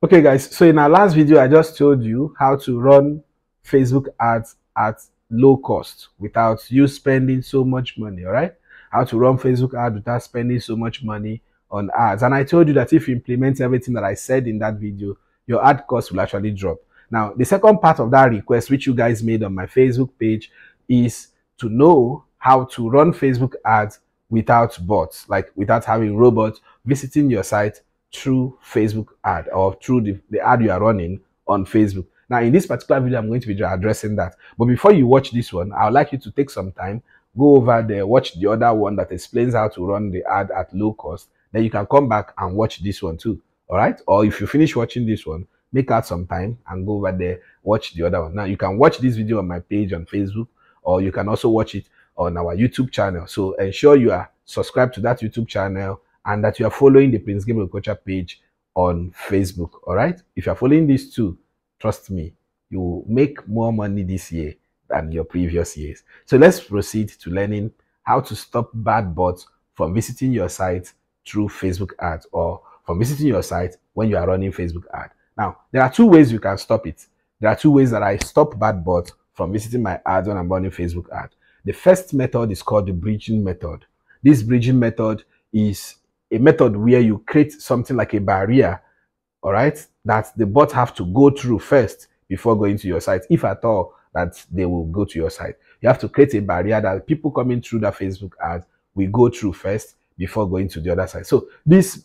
Okay guys, so in our last video, I just told you how to run Facebook ads at low cost without you spending so much money, all right? How to run Facebook ads without spending so much money on ads. And I told you that if you implement everything that I said in that video, your ad cost will actually drop. Now, the second part of that request, which you guys made on my Facebook page, is to know how to run Facebook ads without bots, like without having robots visiting your site through Facebook ad or through the, the ad you are running on Facebook. Now, in this particular video, I'm going to be addressing that. But before you watch this one, I would like you to take some time, go over there, watch the other one that explains how to run the ad at low cost. Then you can come back and watch this one too. All right. Or if you finish watching this one, make out some time and go over there, watch the other one. Now, you can watch this video on my page on Facebook, or you can also watch it on our YouTube channel. So ensure you are subscribed to that YouTube channel and that you are following the Prince Gabriel Culture page on Facebook. All right. If you are following these two, trust me, you will make more money this year than your previous years. So let's proceed to learning how to stop bad bots from visiting your site through Facebook ads or from visiting your site when you are running Facebook ad. Now, there are two ways you can stop it. There are two ways that I stop bad bots from visiting my ads when I'm running Facebook ad. The first method is called the bridging method. This bridging method is a method where you create something like a barrier, all right, that the bot have to go through first before going to your site, if at all that they will go to your site. You have to create a barrier that people coming through that Facebook ad will go through first before going to the other side. So this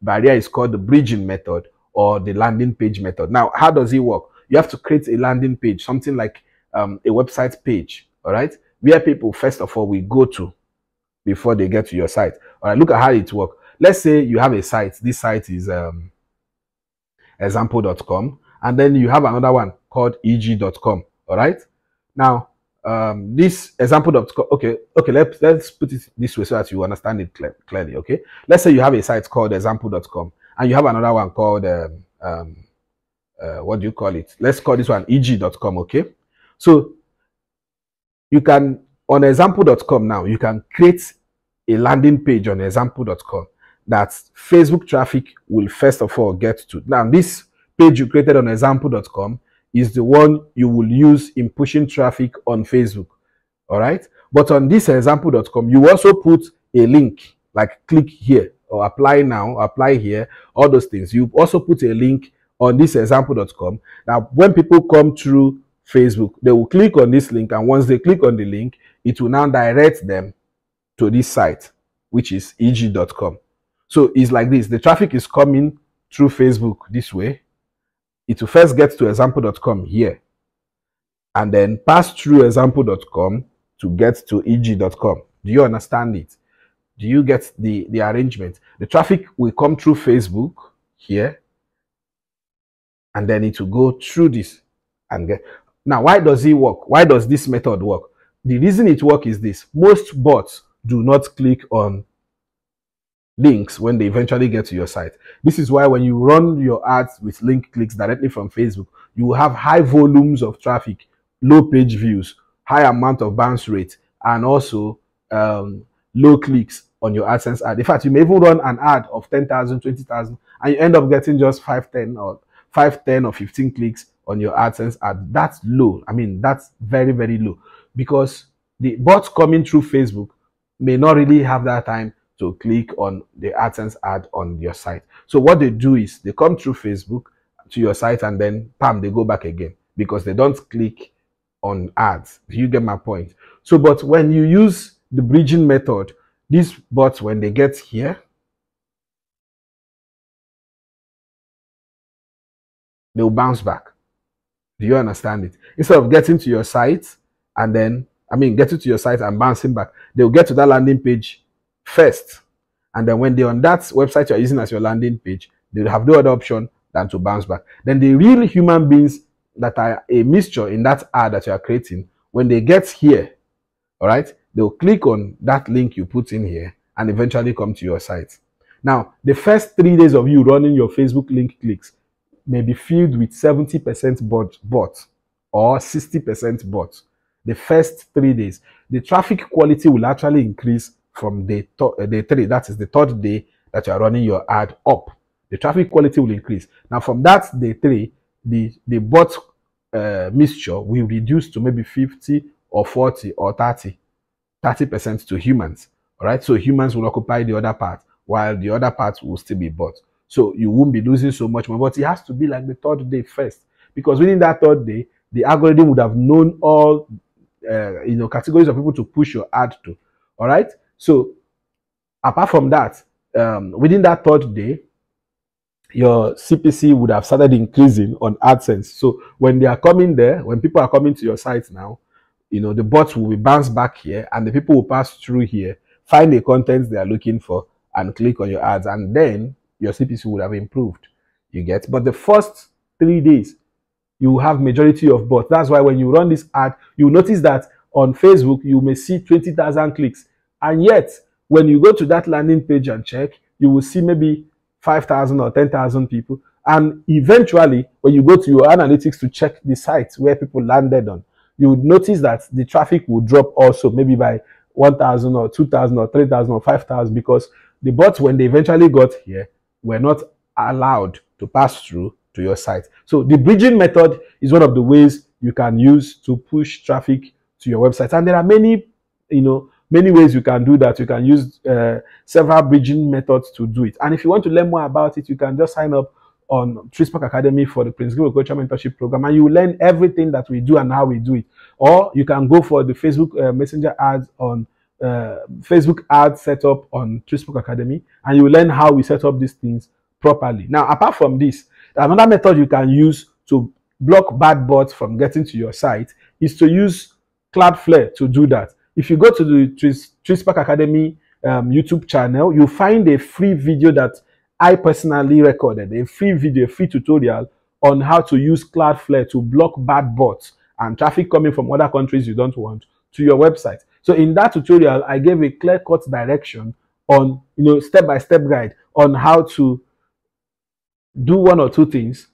barrier is called the bridging method or the landing page method. Now, how does it work? You have to create a landing page, something like um, a website page, all right, where people first of all will go to before they get to your site. All right, look at how it works. Let's say you have a site. This site is um, example.com, and then you have another one called eg.com. All right. Now, um, this example.com. Okay, okay. Let's let's put it this way so that you understand it clear, clearly. Okay. Let's say you have a site called example.com, and you have another one called um, um, uh, what do you call it? Let's call this one eg.com. Okay. So you can on example.com now you can create a landing page on example.com that Facebook traffic will first of all get to. Now, this page you created on example.com is the one you will use in pushing traffic on Facebook. All right. But on this example.com, you also put a link like click here or apply now, apply here, all those things. You also put a link on this example.com. Now, when people come through Facebook, they will click on this link. And once they click on the link, it will now direct them to this site, which is eg.com. So it's like this. The traffic is coming through Facebook this way. It will first get to example.com here and then pass through example.com to get to eg.com. Do you understand it? Do you get the, the arrangement? The traffic will come through Facebook here and then it will go through this and get. Now, why does it work? Why does this method work? The reason it works is this. Most bots do not click on links when they eventually get to your site. This is why when you run your ads with link clicks directly from Facebook, you will have high volumes of traffic, low page views, high amount of bounce rate, and also um, low clicks on your AdSense ad. In fact, you may even run an ad of 10,000, 20,000, and you end up getting just 5, 10 or 5, 10 or 15 clicks on your AdSense ad. That's low. I mean, that's very, very low because the bots coming through Facebook may not really have that time to click on the AdSense ad on your site. So what they do is they come through Facebook to your site and then pam, they go back again because they don't click on ads. You get my point. So, but when you use the bridging method, these bots, when they get here, they'll bounce back. Do you understand it? Instead of getting to your site and then, I mean, getting to your site and bouncing back, they'll get to that landing page first. And then when they're on that website you're using as your landing page, they'll have no other option than to bounce back. Then the real human beings that are a mixture in that ad that you are creating, when they get here, all right, they'll click on that link you put in here and eventually come to your site. Now, the first three days of you running your Facebook link clicks may be filled with 70% bot, bot or 60% bot. The first three days, the traffic quality will actually increase from th- uh, the three, that is the third day that you are running your ad up. the traffic quality will increase. Now, from that day three, the the bot uh, mixture will reduce to maybe 50 or 40 or 30, 30% to humans. All right, so humans will occupy the other part while the other part will still be bought. So you won't be losing so much more, but it has to be like the third day first because within that third day, the algorithm would have known all uh, you know categories of people to push your ad to. All right, so apart from that, um, within that third day, your CPC would have started increasing on AdSense. So when they are coming there, when people are coming to your site now, you know, the bots will be bounced back here and the people will pass through here, find the content they are looking for and click on your ads. And then your CPC would have improved. You get, but the first three days, you have majority of bots. That's why when you run this ad, you notice that on Facebook, you may see 20,000 clicks. And yet, when you go to that landing page and check, you will see maybe 5,000 or 10,000 people. And eventually, when you go to your analytics to check the sites where people landed on, you would notice that the traffic will drop also, maybe by 1,000 or 2,000 or 3,000 or 5,000 because the bots, when they eventually got here, were not allowed to pass through to your site. So the bridging method is one of the ways you can use to push traffic to your website. And there are many, you know, many ways you can do that. You can use uh, several bridging methods to do it. And if you want to learn more about it, you can just sign up on Trispark Academy for the Prince Culture Mentorship Program, and you will learn everything that we do and how we do it. Or you can go for the Facebook uh, Messenger ads on uh, Facebook ad setup on Trispark Academy, and you will learn how we set up these things properly. Now, apart from this, another method you can use to block bad bots from getting to your site is to use Cloudflare to do that. If you go to the Trispark Academy um, YouTube channel, you'll find a free video that I personally recorded, a free video, a free tutorial on how to use Cloudflare to block bad bots and traffic coming from other countries you don't want to your website. So in that tutorial, I gave a clear-cut direction on, you know, step-by-step -step guide on how to do one or two things,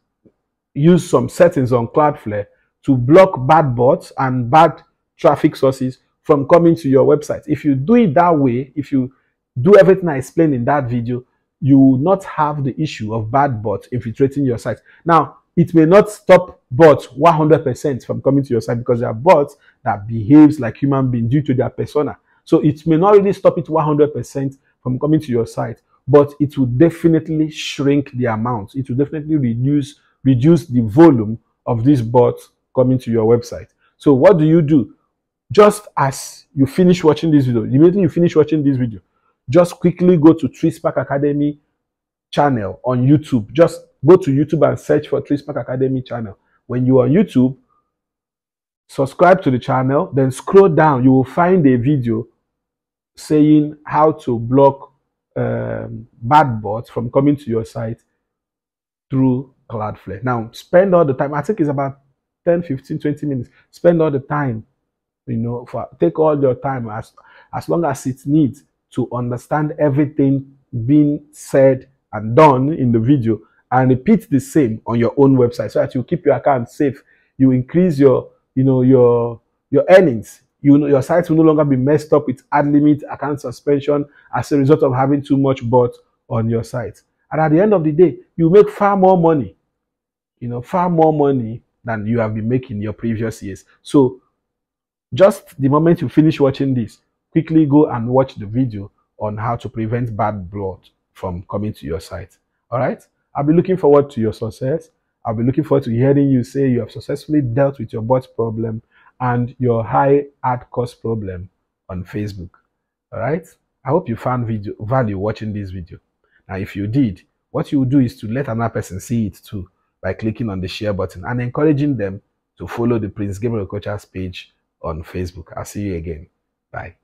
use some settings on Cloudflare to block bad bots and bad traffic sources from coming to your website. If you do it that way, if you do everything I explained in that video, you will not have the issue of bad bots infiltrating your site. Now, it may not stop bots 100% from coming to your site because there are bots that behaves like human beings due to their persona. So it may not really stop it 100% from coming to your site, but it will definitely shrink the amount. It will definitely reduce reduce the volume of these bots coming to your website. So what do you do? just as you finish watching this video, immediately you finish watching this video, just quickly go to Trispark Academy channel on YouTube. Just go to YouTube and search for Trispark Academy channel. When you are on YouTube, subscribe to the channel, then scroll down. You will find a video saying how to block um, bad bots from coming to your site through Cloudflare. Now, spend all the time. I think it's about 10, 15, 20 minutes. Spend all the time you know, for take all your time as as long as it needs to understand everything being said and done in the video and repeat the same on your own website so that you keep your account safe. You increase your, you know, your your earnings. You know, your site will no longer be messed up with ad limit, account suspension as a result of having too much bot on your site. And at the end of the day, you make far more money, you know, far more money than you have been making your previous years. So just the moment you finish watching this, quickly go and watch the video on how to prevent bad blood from coming to your site. All right? I'll be looking forward to your success. I'll be looking forward to hearing you say you have successfully dealt with your bot problem and your high ad cost problem on Facebook. All right? I hope you found video value watching this video. Now, if you did, what you do is to let another person see it too by clicking on the share button and encouraging them to follow the Prince Gabriel Coaches page on Facebook. I'll see you again. Bye.